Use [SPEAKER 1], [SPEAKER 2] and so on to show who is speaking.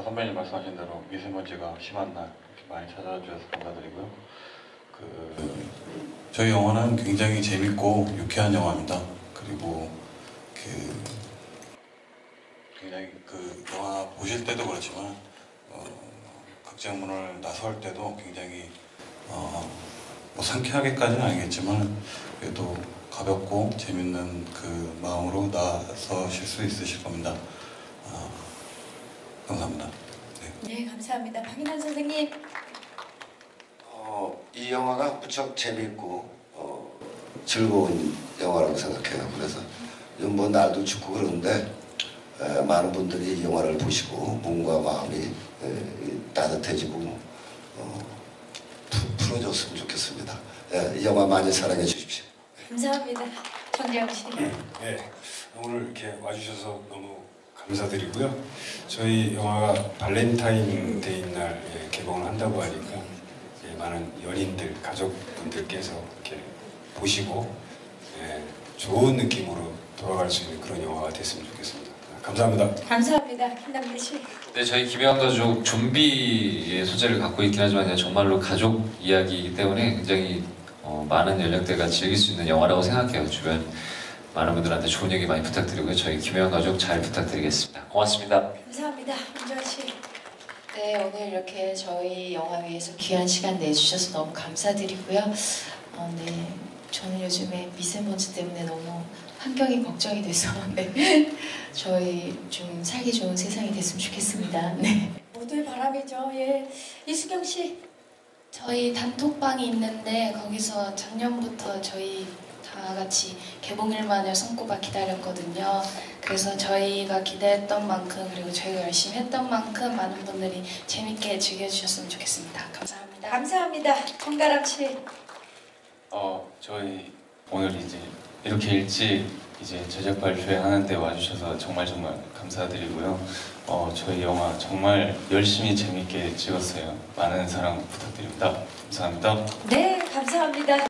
[SPEAKER 1] 아까 선배님 말씀하신 대로 미세먼지가 심한 날 많이 찾아와 주셔서 감사드리고요. 그 저희 영화는 굉장히 재밌고 유쾌한 영화입니다. 그리고 그 굉장히 그 영화 보실 때도 그렇지만 어, 극장문을 나설 때도 굉장히 어, 뭐 상쾌하게까지는 아니겠지만 그래도 가볍고 재밌는 그 마음으로 나서실 수 있으실 겁니다. 어, 감사합니다. 네.
[SPEAKER 2] 네, 감사합니다. 박인환 선생님.
[SPEAKER 3] 어, 이 영화가 무척 재미있고 어, 즐거운 영화라고 생각해요. 그래서 요즘 뭐 날도 춥고 그러는데 에, 많은 분들이 이 영화를 보시고 몸과 마음이 에, 따뜻해지고 어, 푸- 풀어줬으면 좋겠습니다. 예, 이 영화 많이 사랑해 주십시오.
[SPEAKER 2] 감사합니다. 정재영 씨.
[SPEAKER 4] 네, 오늘 이렇게 와주셔서 너무 감사드리고요. 저희 영화가 발렌타인데이 날 예, 개봉을 한다고 하니까 예, 많은 연인들, 가족분들께서 이렇게 보시고 예, 좋은 느낌으로 돌아갈 수 있는 그런 영화가 됐으면 좋겠습니다. 감사합니다.
[SPEAKER 2] 감사합니다. 김남길 씨.
[SPEAKER 5] 네, 저희 기묘한 가족 좀비의 소재를 갖고 있긴 하지만 정말로 가족 이야기이기 때문에 굉장히 어, 많은 연령대가 즐길 수 있는 영화라고 생각해요. 주변 많은 분들한테 좋은 얘기 많이 부탁드리고요. 저희 김혜원 가족 잘 부탁드리겠습니다. 고맙습니다.
[SPEAKER 2] 감사합니다. 김주환 씨.
[SPEAKER 6] 네, 오늘 이렇게 저희 영화 위해서 귀한 시간 내주셔서 너무 감사드리고요. 어, 네, 저는 요즘에 미세먼지 때문에 너무 환경이 걱정이 돼서 네, 저희 좀 살기 좋은 세상이 됐으면 좋겠습니다. 네.
[SPEAKER 2] 모두의 바람이죠. 예. 이수경 씨.
[SPEAKER 7] 저희 단톡방이 있는데 거기서 작년부터 저희 다 같이 개봉일만을 손꼽아 기다렸거든요. 그래서 저희가 기대했던 만큼 그리고 저희가 열심히 했던 만큼 많은 분들이 재밌게 즐겨주셨으면 좋겠습니다. 감사합니다.
[SPEAKER 2] 감사합니다. 정가람 씨.
[SPEAKER 1] 어, 저희 오늘 이제 이렇게 일찍 이제 제작 발표회 하는데 와주셔서 정말 정말 감사드리고요. 어, 저희 영화 정말 열심히 재밌게 찍었어요. 많은 사랑 부탁드립니다. 감사합니다.
[SPEAKER 2] 네, 감사합니다.